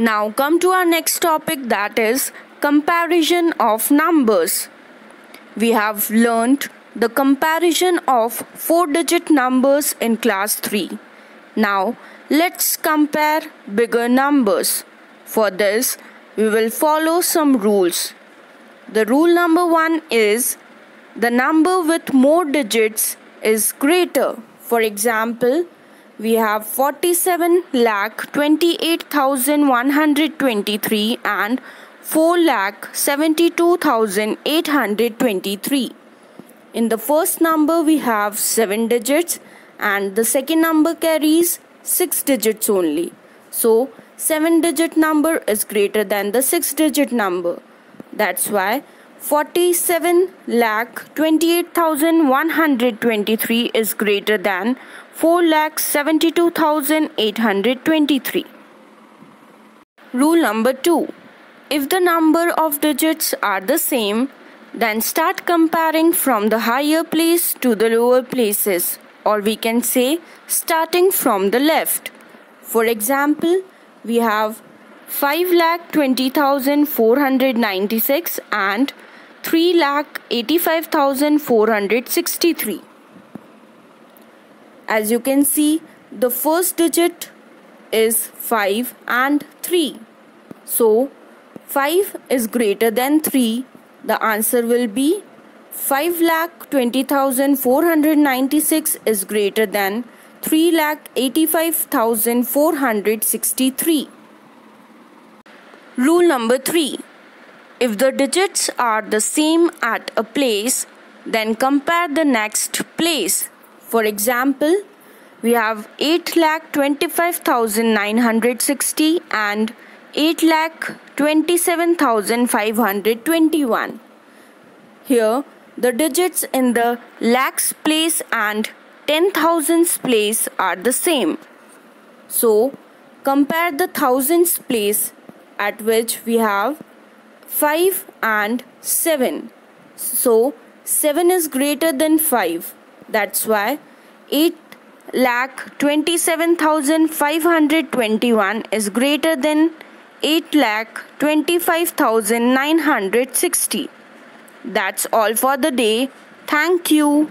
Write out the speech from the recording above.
Now come to our next topic that is comparison of numbers. We have learned the comparison of four digit numbers in class 3. Now let's compare bigger numbers. For this we will follow some rules. The rule number 1 is the number with more digits is greater. For example, we have 47 lakh 28,123 and 4 lakh 72,823. In the first number we have 7 digits and the second number carries 6 digits only. So 7 digit number is greater than the 6 digit number. That's why 47 lakh 28,123 is greater than 4 lakh 72,823. Rule number 2. If the number of digits are the same, then start comparing from the higher place to the lower places or we can say starting from the left. For example, we have 5 lakh 20,496 and 3 lakh 85,463. As you can see, the first digit is 5 and 3. So, 5 is greater than 3. The answer will be 5 lakh 20,496 is greater than 3 lakh 85,463. Rule number 3 if the digits are the same at a place, then compare the next place. For example, we have 8,25,960 and 8,27,521. Here, the digits in the lakhs place and 10,000s place are the same. So, compare the thousands place at which we have 5 and 7. So 7 is greater than 5. That's why 8 lakh 27,521 is greater than 8 lakh 25,960. That's all for the day. Thank you.